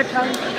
Wahlkampf